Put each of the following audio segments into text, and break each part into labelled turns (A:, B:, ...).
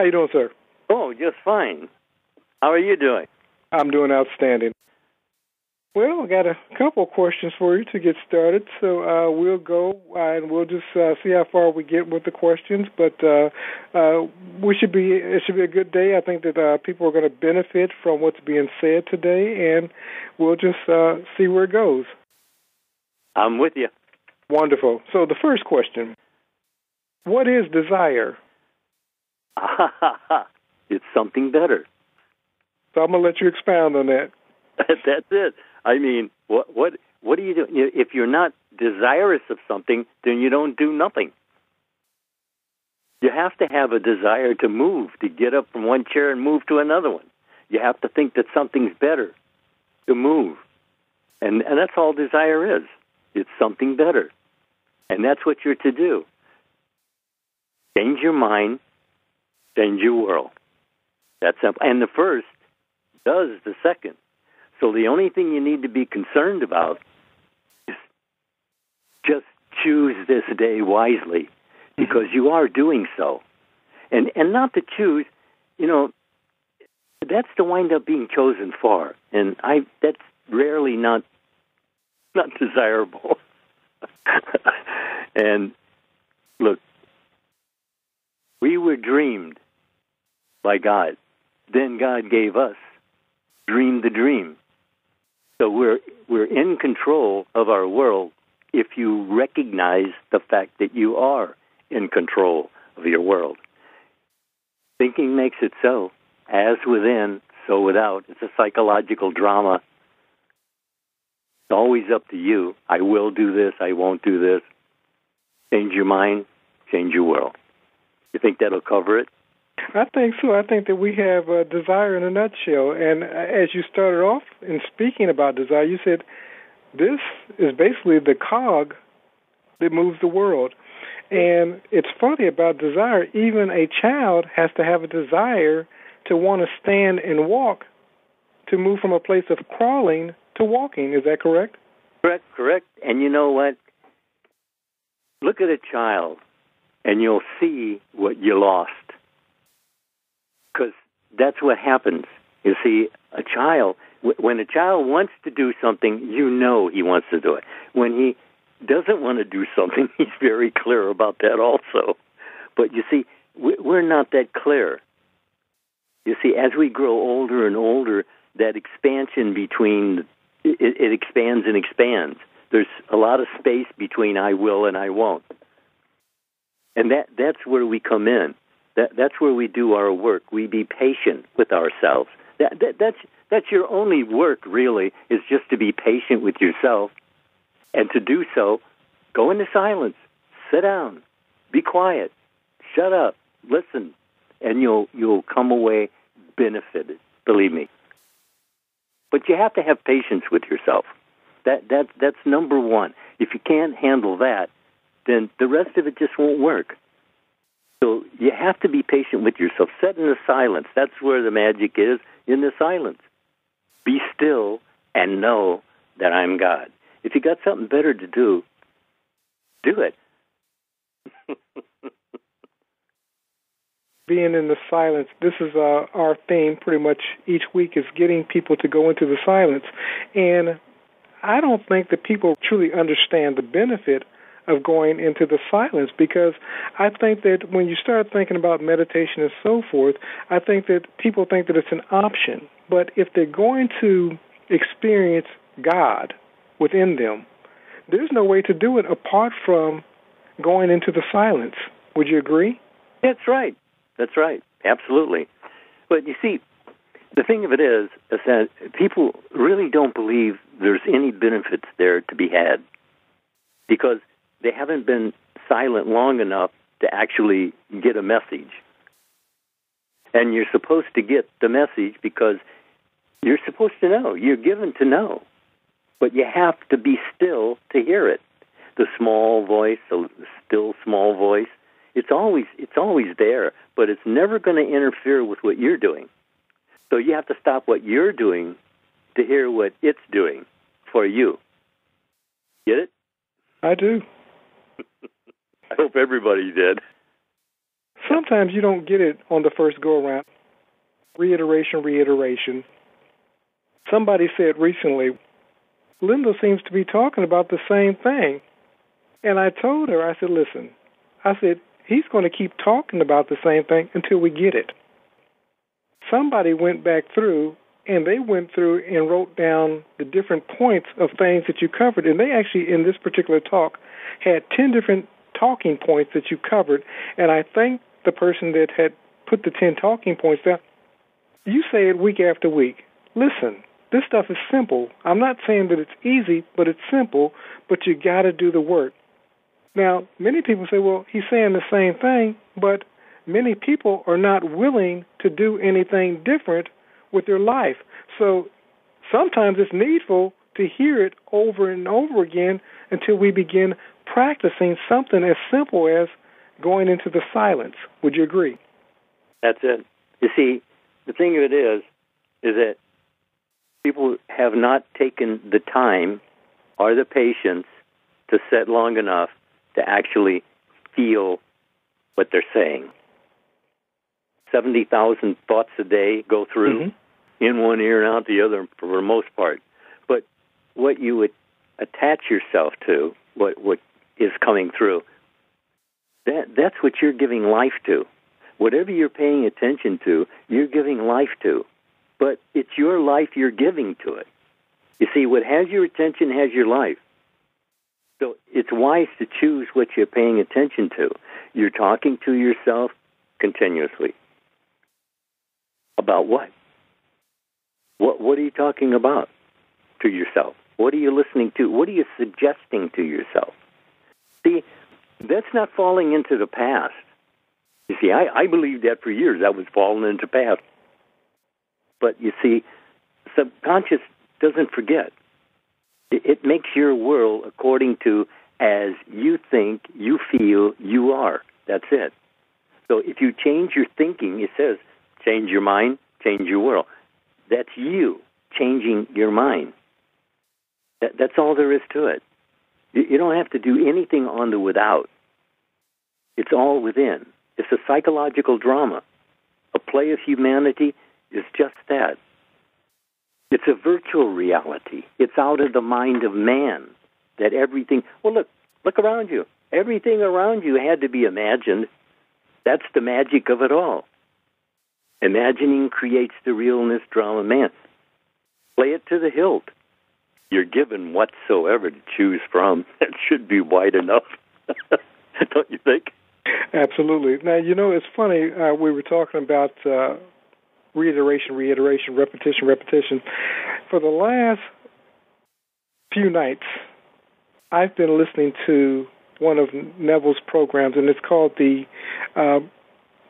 A: How you doing, sir?
B: Oh, just fine. How are you doing?
A: I'm doing outstanding. Well, I got a couple of questions for you to get started. So uh, we'll go and we'll just uh, see how far we get with the questions. But uh, uh, we should be it should be a good day. I think that uh, people are going to benefit from what's being said today, and we'll just uh, see where it goes.
B: I'm with you.
A: Wonderful. So the first question: What is desire?
B: it's something better.
A: So I'm going to let you expound on that.
B: That's it. I mean, what what what are you doing? If you're not desirous of something, then you don't do nothing. You have to have a desire to move, to get up from one chair and move to another one. You have to think that something's better to move. And and that's all desire is. It's something better. And that's what you're to do. Change your mind, change your world. That's simple. And the first does the second. So the only thing you need to be concerned about is just choose this day wisely mm-hmm. because you are doing so. And and not to choose, you know, that's to wind up being chosen for. And I that's rarely not not desirable. and look, we were dreamed by God. Then God gave us dream the dream. So we're we're in control of our world if you recognize the fact that you are in control of your world. Thinking makes it so. As within, so without. It's a psychological drama. It's always up to you. I will do this, I won't do this. Change your mind, change your world. You think that'll cover it?
A: I think so. I think that we have a desire in a nutshell. And uh, as you started off in speaking about desire, you said this is basically the cog that moves the world. And it's funny about desire, even a child has to have a desire to want to stand and walk to move from a place of crawling to walking. Is that correct?
B: Correct, correct. And you know what? Look at a child and you'll see what you lost because that's what happens. You see, a child, when a child wants to do something, you know he wants to do it. When he doesn't want to do something, he's very clear about that also. But you see, we're not that clear. You see, as we grow older and older, that expansion between it, it expands and expands. There's a lot of space between I will and I won't, and that that's where we come in. That, that's where we do our work. We be patient with ourselves. That, that, that's, that's your only work, really, is just to be patient with yourself. And to do so, go into silence, sit down, be quiet, shut up, listen, and you'll, you'll come away benefited, believe me. But you have to have patience with yourself. That, that, that's number one. If you can't handle that, then the rest of it just won't work. So you have to be patient with yourself. Set in the silence. That's where the magic is, in the silence. Be still and know that I'm God. If you got something better to do, do it.
A: Being in the silence, this is uh, our theme pretty much each week is getting people to go into the silence. And I don't think that people truly understand the benefit of going into the silence because I think that when you start thinking about meditation and so forth, I think that people think that it's an option. But if they're going to experience God within them, there's no way to do it apart from going into the silence. Would you agree?
B: That's right. That's right. Absolutely. But you see, the thing of it is, is that people really don't believe there's any benefits there to be had because they haven't been silent long enough to actually get a message. And you're supposed to get the message because you're supposed to know. You're given to know. But you have to be still to hear it. The small voice, the still small voice, it's always it's always there, but it's never going to interfere with what you're doing. So you have to stop what you're doing to hear what it's doing for you. Get it?
A: I do.
B: I hope everybody did.
A: Sometimes you don't get it on the first go around. Reiteration, reiteration. Somebody said recently, Lindell seems to be talking about the same thing. And I told her, I said, listen, I said, he's going to keep talking about the same thing until we get it. Somebody went back through and they went through and wrote down the different points of things that you covered. And they actually, in this particular talk, had 10 different talking points that you covered. And I thank the person that had put the 10 talking points down. You say it week after week. Listen, this stuff is simple. I'm not saying that it's easy, but it's simple, but you got to do the work. Now, many people say, well, he's saying the same thing, but many people are not willing to do anything different with their life. So sometimes it's needful to hear it over and over again until we begin practicing something as simple as going into the silence. Would you agree?
B: That's it. You see, the thing of it is, is that people have not taken the time or the patience to sit long enough to actually feel what they're saying. 70,000 thoughts a day go through mm-hmm. in one ear and out the other for the most part. But what you would attach yourself to, what, what is coming through, that, that's what you're giving life to. Whatever you're paying attention to, you're giving life to. But it's your life you're giving to it. You see, what has your attention has your life. So it's wise to choose what you're paying attention to. You're talking to yourself continuously. About what? What what are you talking about to yourself? What are you listening to? What are you suggesting to yourself? See, that's not falling into the past. You see, I, I believed that for years. I was falling into past. But you see, subconscious doesn't forget. It, it makes your world according to as you think, you feel, you are. That's it. So if you change your thinking, it says change your mind, change your world. That's you changing your mind. That, that's all there is to it. You, don't have to do anything on the without. It's all within. It's a psychological drama. A play of humanity is just that. It's a virtual reality. It's out of the mind of man that everything. Well, look, look around you. Everything around you had to be imagined. That's the magic of it all. Imagining creates the realness drama man. Play it to the hilt. You're given whatsoever to choose from. That should be wide enough. Don't you think?
A: Absolutely. Now, you know, it's funny. Uh, we were talking about uh, reiteration, reiteration, repetition, repetition. For the last few nights, I've been listening to one of Neville's programs, and it's called the uh,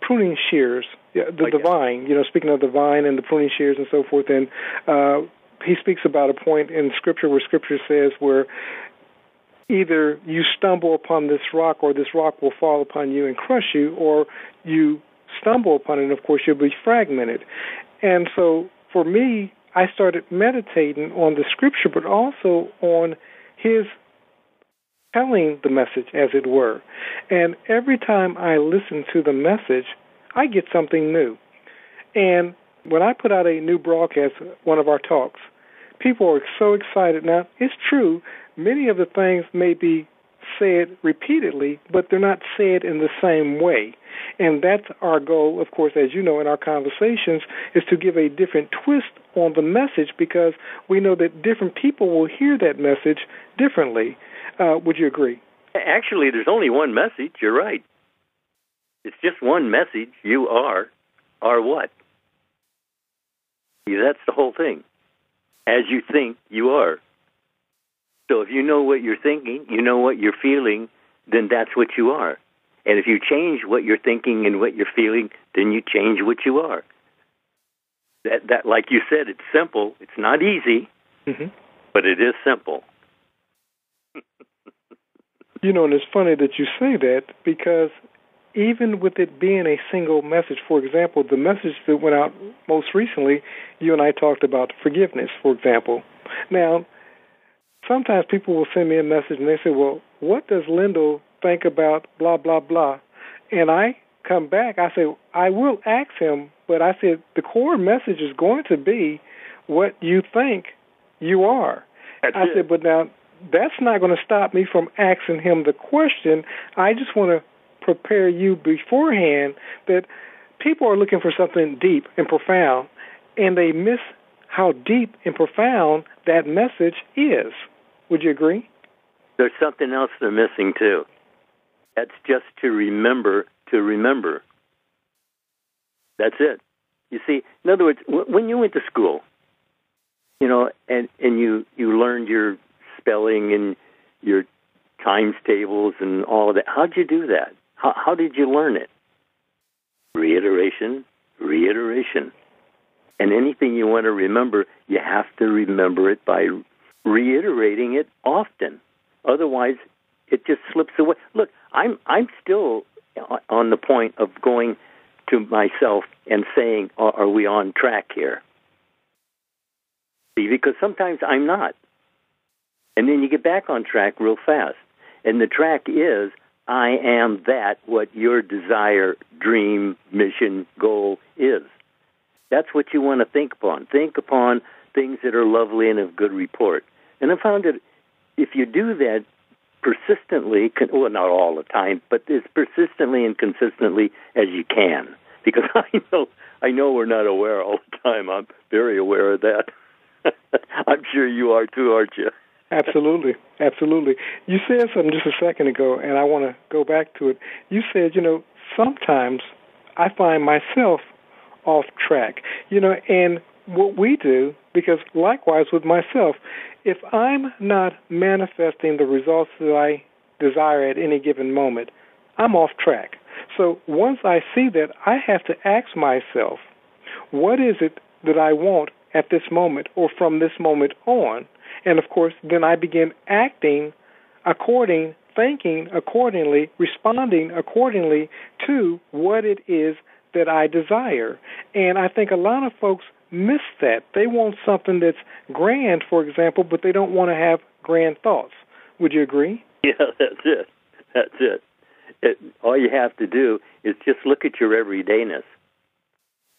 A: Pruning Shears, yeah, the, oh, the vine. You know, speaking of the vine and the pruning shears and so forth, and uh, he speaks about a point in Scripture where Scripture says where either you stumble upon this rock or this rock will fall upon you and crush you, or you stumble upon it, and of course you'll be fragmented. And so for me, I started meditating on the scripture, but also on his telling the message, as it were. And every time I listen to the message, I get something new. And when I put out a new broadcast, one of our talks, people are so excited. Now, it's true, many of the things may be said repeatedly, but they're not said in the same way. And that's our goal, of course, as you know, in our conversations, is to give a different twist on the message because we know that different people will hear that message differently. Uh, would you agree?
B: Actually, there's only one message. You're right. It's just one message. You are, are what? That's the whole thing. As you think, you are. So if you know what you're thinking, you know what you're feeling, then that's what you are. And if you change what you're thinking and what you're feeling, then you change what you are. That, that like you said, it's simple. It's not easy, mm-hmm. but it is simple.
A: you know, and it's funny that you say that because even with it being a single message, for example, the message that went out most recently, you and I talked about forgiveness, for example. Now, sometimes people will send me a message and they say, Well, what does Lindell think about blah, blah, blah? And I come back, I said, I will ask him, but I said, the core message is going to be what you think you are.
B: That's
A: I
B: it.
A: said, but now that's not going to stop me from asking him the question. I just want to prepare you beforehand that people are looking for something deep and profound, and they miss how deep and profound that message is. Would you agree?
B: There's something else they're missing too. That's just to remember to remember. That's it. You see, in other words, when you went to school, you know, and and you you learned your spelling and your times tables and all of that. How'd you do that? How how did you learn it? Reiteration, reiteration. And anything you want to remember, you have to remember it by reiterating it often. Otherwise, it just slips away. Look, I'm I'm still on the point of going to myself and saying, "Are, we on track here?" See, because sometimes I'm not, and then you get back on track real fast. And the track is, I am that what your desire, dream, mission, goal is. That's what you want to think upon. Think upon things that are lovely and of good report. And I found that if you do that persistently, well, not all the time, but as persistently and consistently as you can, because I know I know we're not aware all the time. I'm very aware of that. I'm sure you are too, aren't you?
A: Absolutely, absolutely. You said something just a second ago, and I want to go back to it. You said, you know, sometimes I find myself off track, you know, and what we do, because likewise with myself, if I'm not manifesting the results that I desire at any given moment, I'm off track. So once I see that, I have to ask myself, what is it that I want at this moment or from this moment on? And of course, then I begin acting according, thinking accordingly, responding accordingly to what it is that I desire. And I think a lot of folks miss that. They want something that's grand, for example, but they don't want to have grand thoughts. Would you agree?
B: Yeah, that's it. That's it. it all you have to do is just look at your everydayness.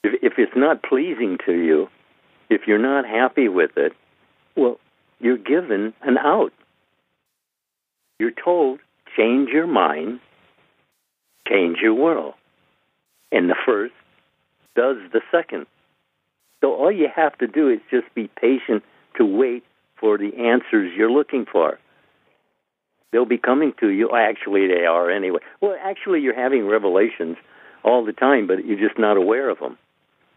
B: If, if it's not pleasing to you, if you're not happy with it, well, you're given an out. You're told, change your mind, change your world. And the first does the second. So all you have to do is just be patient to wait for the answers you're looking for. They'll be coming to you. Actually, they are anyway. Well, actually, you're having revelations all the time, but you're just not aware of them.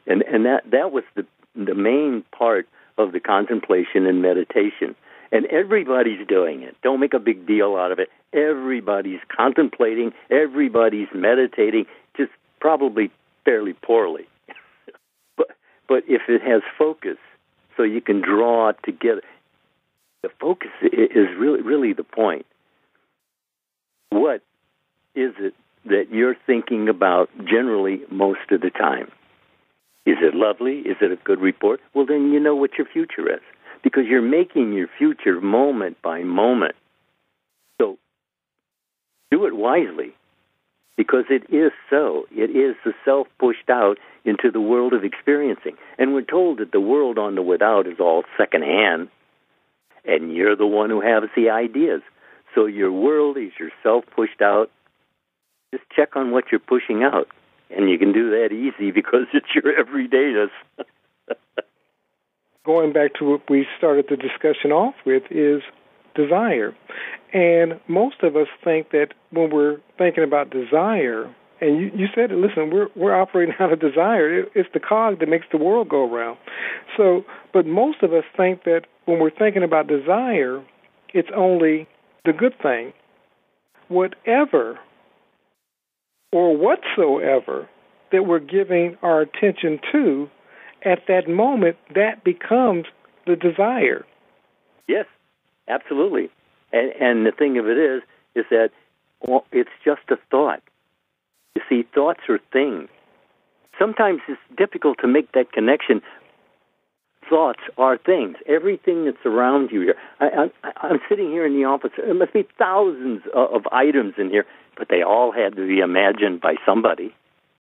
B: And and that that was the the main part of the contemplation and meditation. And everybody's doing it. Don't make a big deal out of it. Everybody's contemplating. Everybody's meditating. Just probably fairly poorly. but but if it has focus, so you can draw together. The focus is really really the point. What is it that you're thinking about generally most of the time? Is it lovely? Is it a good report? Well, then you know what your future is because you're making your future moment by moment. So do it wisely because it is so. It is the self pushed out into the world of experiencing. And we're told that the world on the without is all secondhand, and you're the one who has the ideas. So your world is yourself pushed out. Just check on what you're pushing out. And you can do that easy because it's your everydayness.
A: Going back to what we started the discussion off with is desire. And most of us think that when we're thinking about desire, and you, you said listen, we're we're operating out of desire. It, it's the cog that makes the world go around. So, but most of us think that when we're thinking about desire, it's only the good thing. Whatever or whatsoever that we're giving our attention to, at that moment, that becomes the desire.
B: Yes, absolutely. And, and the thing of it is, is that well, it's just a thought. You see, thoughts are things. Sometimes it's difficult to make that connection. Thoughts are things. Everything that's around you here. I, I, I'm sitting here in the office. There must be thousands of, of items in here, but they all had to be imagined by somebody.